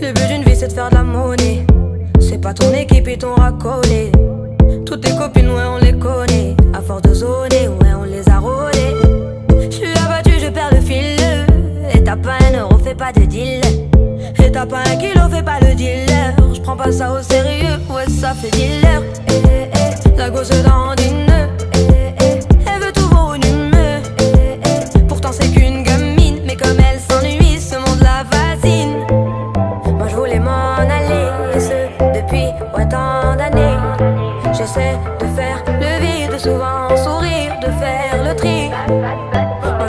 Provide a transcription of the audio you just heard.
Le but d'une vie c'est de faire de la monnaie. C'est pas ton équipe et ton racolé. Toutes tes copines, ouais, on les connaît. À force de zoner, ouais, on les a rôlées. J'suis abattu, je perds le fil. Et t'as pas un euro, fais pas de deal. Et t'as pas un kilo, fais pas le dealer. J'prends pas ça au sérieux, ouais, ça fait dealer. just say.